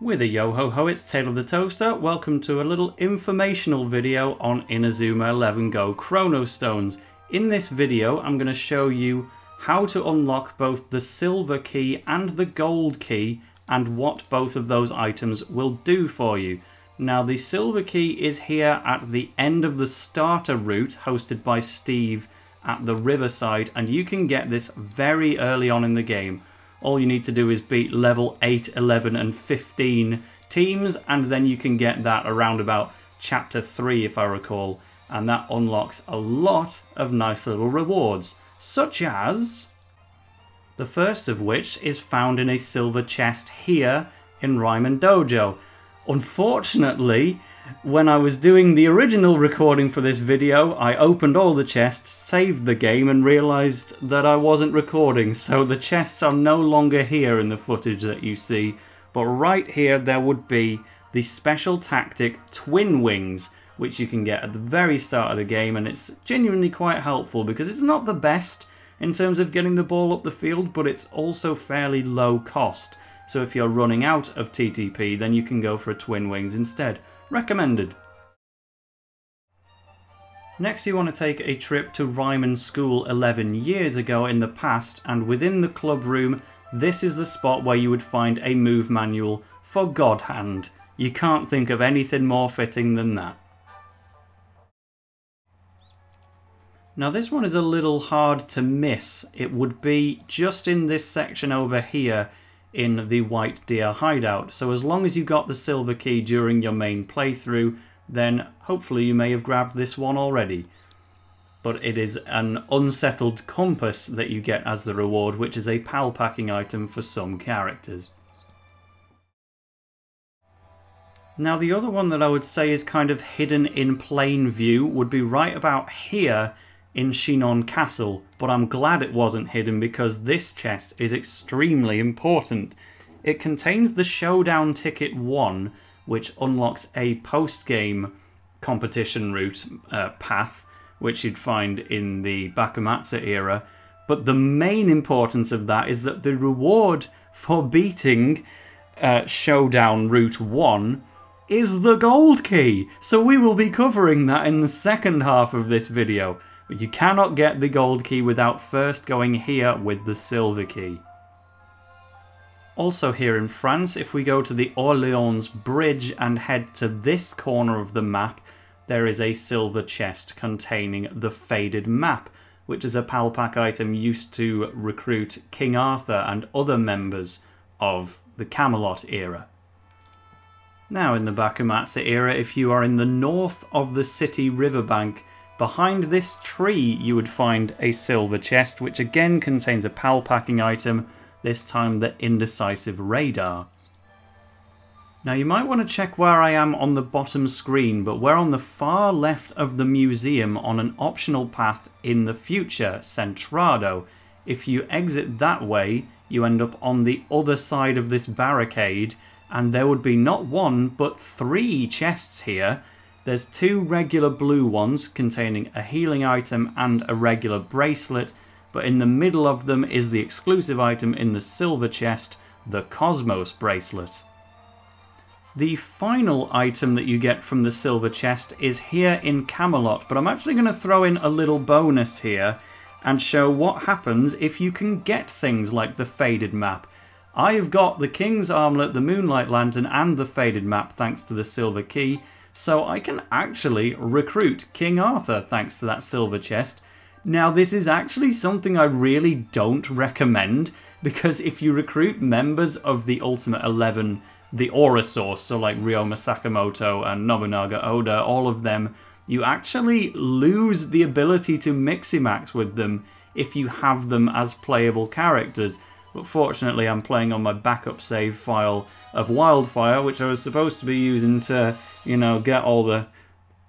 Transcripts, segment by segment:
With a yo-ho-ho, it's Tale of the Toaster. Welcome to a little informational video on Inazuma 11 Go Chrono Stones. In this video, I'm going to show you how to unlock both the silver key and the gold key and what both of those items will do for you. Now the silver key is here at the end of the starter route hosted by Steve at the riverside and you can get this very early on in the game all you need to do is beat level 8, 11 and 15 teams and then you can get that around about chapter 3 if I recall and that unlocks a lot of nice little rewards such as the first of which is found in a silver chest here in Raimon Dojo. Unfortunately, when I was doing the original recording for this video, I opened all the chests, saved the game and realised that I wasn't recording, so the chests are no longer here in the footage that you see, but right here there would be the special tactic Twin Wings, which you can get at the very start of the game, and it's genuinely quite helpful because it's not the best in terms of getting the ball up the field, but it's also fairly low cost. So if you're running out of TTP, then you can go for a Twin Wings instead. Recommended. Next you want to take a trip to Raimon School 11 years ago in the past and within the club room this is the spot where you would find a move manual for God Hand. You can't think of anything more fitting than that. Now this one is a little hard to miss. It would be just in this section over here in the White Deer hideout. So as long as you got the silver key during your main playthrough, then hopefully you may have grabbed this one already. But it is an unsettled compass that you get as the reward, which is a pal packing item for some characters. Now the other one that I would say is kind of hidden in plain view would be right about here in Shinon Castle, but I'm glad it wasn't hidden because this chest is extremely important. It contains the Showdown Ticket 1, which unlocks a post-game competition route uh, path, which you'd find in the Bakumatsu era. But the main importance of that is that the reward for beating uh, Showdown Route 1 is the gold key. So we will be covering that in the second half of this video. But you cannot get the gold key without first going here with the silver key. Also here in France, if we go to the Orleans Bridge and head to this corner of the map, there is a silver chest containing the Faded Map, which is a Palpak item used to recruit King Arthur and other members of the Camelot era. Now in the Bakumatsu era, if you are in the north of the city riverbank, Behind this tree you would find a silver chest which again contains a pal packing item, this time the indecisive radar. Now you might want to check where I am on the bottom screen, but we're on the far left of the museum on an optional path in the future, Centrado. If you exit that way, you end up on the other side of this barricade, and there would be not one, but three chests here, there's two regular blue ones containing a healing item and a regular bracelet, but in the middle of them is the exclusive item in the silver chest, the Cosmos bracelet. The final item that you get from the silver chest is here in Camelot, but I'm actually going to throw in a little bonus here and show what happens if you can get things like the Faded Map. I've got the King's Armlet, the Moonlight Lantern and the Faded Map thanks to the Silver Key, so I can actually recruit King Arthur thanks to that silver chest. Now this is actually something I really don't recommend because if you recruit members of the Ultimate 11, the Aura Source, so like Ryoma Sakamoto and Nobunaga Oda, all of them, you actually lose the ability to Miximax with them if you have them as playable characters. But fortunately I'm playing on my backup save file of Wildfire, which I was supposed to be using to you know, get all the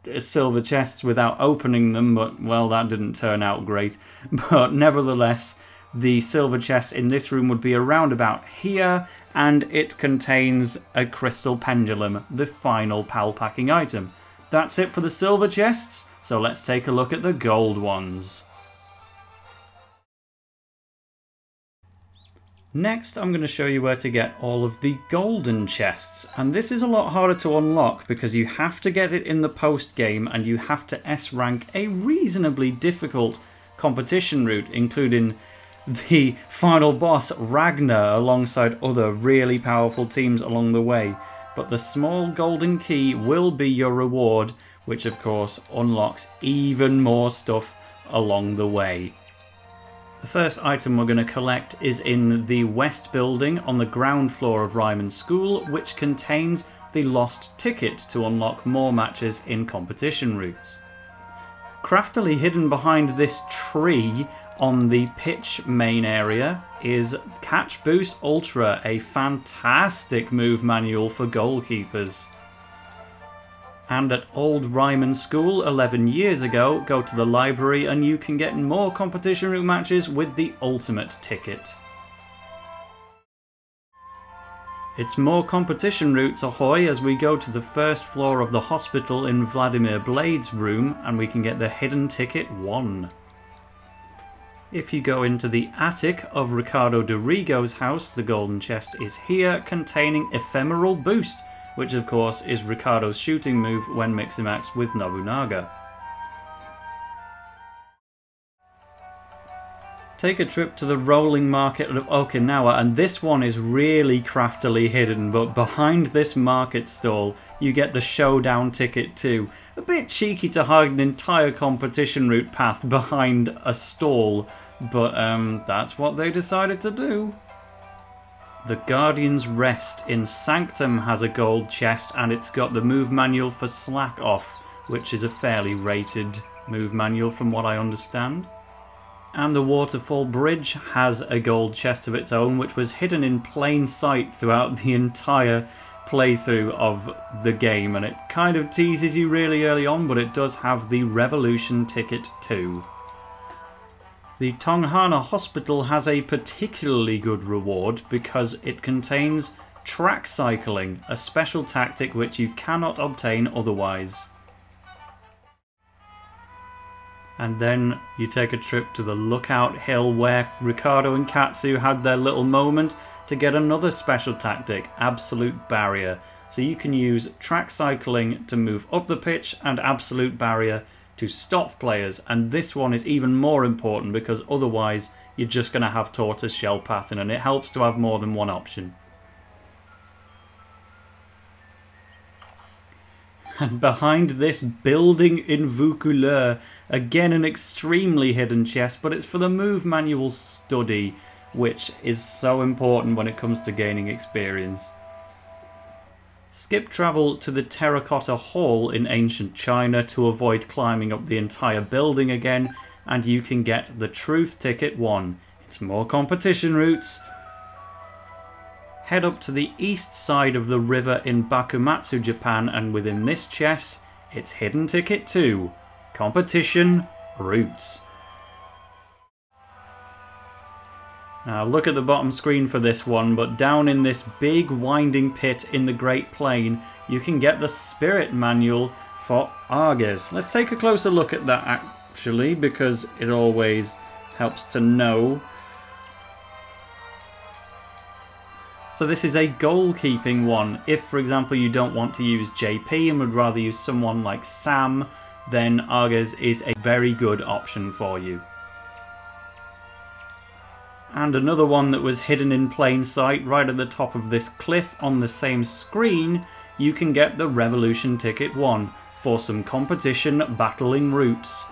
uh, silver chests without opening them, but well, that didn't turn out great. But nevertheless, the silver chest in this room would be around about here, and it contains a crystal pendulum, the final pal packing item. That's it for the silver chests, so let's take a look at the gold ones. Next, I'm going to show you where to get all of the golden chests, and this is a lot harder to unlock because you have to get it in the post game and you have to S rank a reasonably difficult competition route, including the final boss Ragnar alongside other really powerful teams along the way. But the small golden key will be your reward, which of course unlocks even more stuff along the way. The first item we're going to collect is in the west building on the ground floor of Raimon School, which contains the lost ticket to unlock more matches in competition routes. Craftily hidden behind this tree on the pitch main area is Catch Boost Ultra, a fantastic move manual for goalkeepers. And at Old Raimon School 11 years ago, go to the library and you can get more competition route matches with the Ultimate ticket. It's more competition routes ahoy as we go to the first floor of the hospital in Vladimir Blade's room and we can get the hidden ticket 1. If you go into the attic of Riccardo Di Rigo's house, the golden chest is here containing Ephemeral Boost, which of course is Riccardo's shooting move when Miximax with Nobunaga. Take a trip to the rolling market of Okinawa and this one is really craftily hidden but behind this market stall you get the showdown ticket 2. A bit cheeky to hide an entire competition route path behind a stall but um, that's what they decided to do. The Guardian's Rest in Sanctum has a gold chest and it's got the move manual for Slack Off, which is a fairly rated move manual from what I understand. And the Waterfall Bridge has a gold chest of its own, which was hidden in plain sight throughout the entire playthrough of the game, and it kind of teases you really early on, but it does have the Revolution ticket 2. The Tonghana Hospital has a particularly good reward because it contains track cycling, a special tactic which you cannot obtain otherwise. And then you take a trip to the Lookout Hill where Riccardo and Katsu had their little moment to get another special tactic, Absolute Barrier. So you can use track cycling to move up the pitch and Absolute Barrier to stop players, and this one is even more important because otherwise you're just going to have tortoise shell pattern, and it helps to have more than one option. And behind this building in Vaucouleurs, again an extremely hidden chest, but it's for the move manual study, which is so important when it comes to gaining experience. Skip travel to the Terracotta Hall in ancient China to avoid climbing up the entire building again, and you can get the Truth Ticket 1. It's more competition routes. Head up to the east side of the river in Bakumatsu, Japan, and within this chest, it's Hidden Ticket 2. Competition routes. Now look at the bottom screen for this one, but down in this big winding pit in the Great Plain, you can get the Spirit Manual for Arges. Let's take a closer look at that actually, because it always helps to know. So this is a goalkeeping one. If, for example, you don't want to use JP and would rather use someone like Sam, then Arges is a very good option for you. And another one that was hidden in plain sight right at the top of this cliff on the same screen, you can get the Revolution Ticket 1 for some competition battling routes.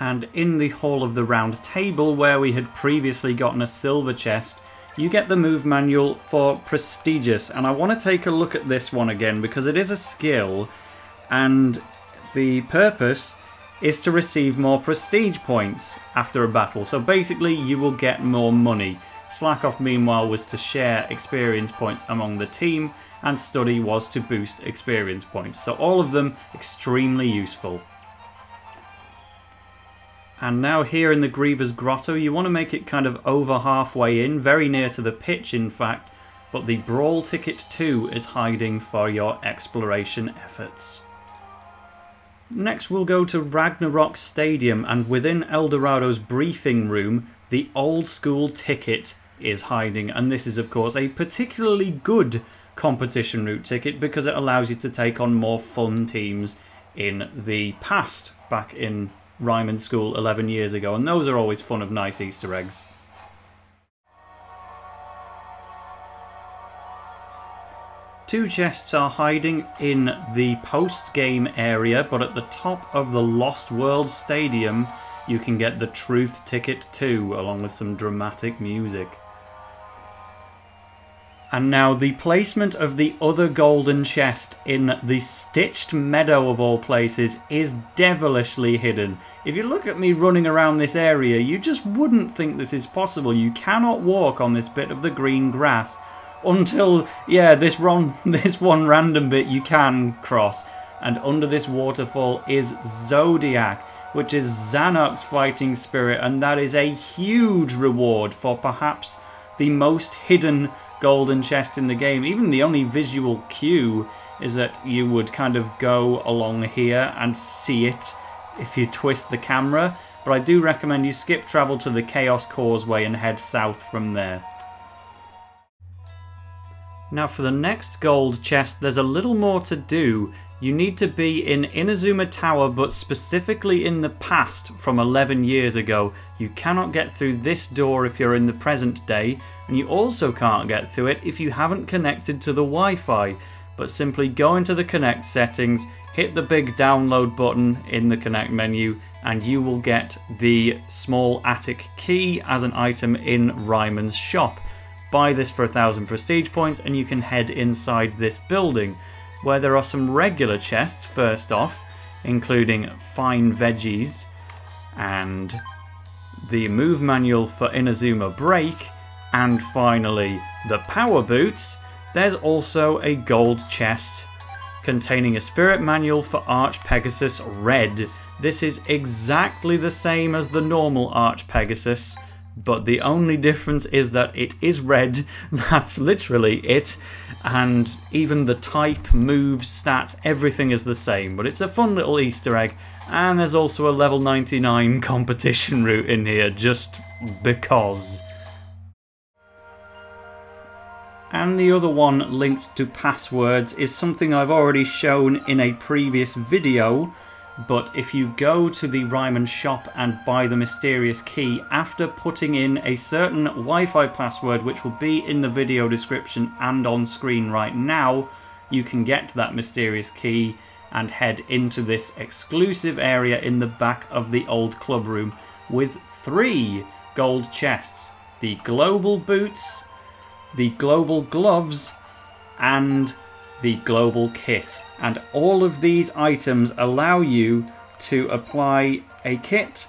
And in the Hall of the Round Table, where we had previously gotten a silver chest, you get the move manual for Prestigious. And I want to take a look at this one again because it is a skill, and the purpose is to receive more prestige points after a battle. So basically, you will get more money. Slack off, meanwhile, was to share experience points among the team, and study was to boost experience points. So all of them extremely useful. And now here in the Griever's Grotto, you want to make it kind of over halfway in, very near to the pitch in fact, but the Brawl Ticket 2 is hiding for your exploration efforts. Next, we'll go to Ragnarok Stadium, and within Eldorado's briefing room, the old school ticket is hiding. And this is, of course, a particularly good competition route ticket because it allows you to take on more fun teams in the past, back in Raimon School 11 years ago. And those are always fun of nice Easter eggs. Two chests are hiding in the post-game area, but at the top of the Lost World Stadium, you can get the Truth Ticket 2, along with some dramatic music. And now the placement of the other golden chest in the Stitched Meadow of all places is devilishly hidden. If you look at me running around this area, you just wouldn't think this is possible. You cannot walk on this bit of the green grass until yeah this one this one random bit you can cross. And under this waterfall is Zodiac which is Zanark's fighting spirit and that is a huge reward for perhaps the most hidden golden chest in the game. Even the only visual cue is that you would kind of go along here and see it if you twist the camera. But I do recommend you skip travel to the Chaos Causeway and head south from there. Now for the next gold chest, there's a little more to do. You need to be in Inazuma Tower, but specifically in the past from 11 years ago. You cannot get through this door if you're in the present day, and you also can't get through it if you haven't connected to the Wi-Fi. But simply go into the Connect settings, hit the big download button in the Connect menu, and you will get the small attic key as an item in Raimon's shop buy this for a thousand prestige points and you can head inside this building where there are some regular chests first off including fine veggies and the move manual for Inazuma Break and finally the power boots. There's also a gold chest containing a spirit manual for Arch Pegasus Red. This is exactly the same as the normal Arch Pegasus but the only difference is that it is red. That's literally it. And even the type, moves, stats, everything is the same. But it's a fun little Easter egg. And there's also a level 99 competition route in here, just because. And the other one linked to passwords is something I've already shown in a previous video but if you go to the Raimon shop and buy the mysterious key after putting in a certain Wi-Fi password which will be in the video description and on screen right now, you can get that mysterious key and head into this exclusive area in the back of the old club room with three gold chests. The global boots, the global gloves, and the global kit. And all of these items allow you to apply a kit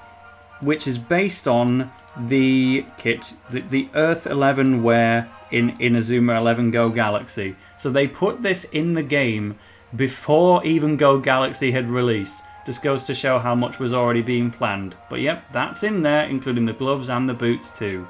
which is based on the kit, the, the Earth 11 wear in Inazuma 11 Go Galaxy. So they put this in the game before even Go Galaxy had released. Just goes to show how much was already being planned. But yep, that's in there, including the gloves and the boots too.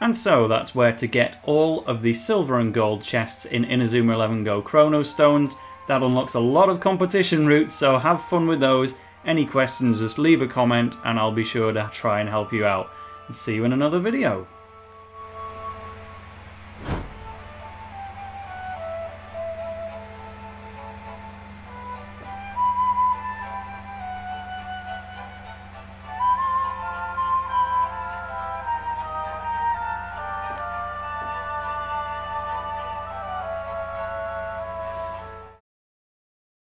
And so that's where to get all of the silver and gold chests in Inazuma 11 Go Chrono Stones. That unlocks a lot of competition routes, so have fun with those. Any questions, just leave a comment and I'll be sure to try and help you out. And see you in another video.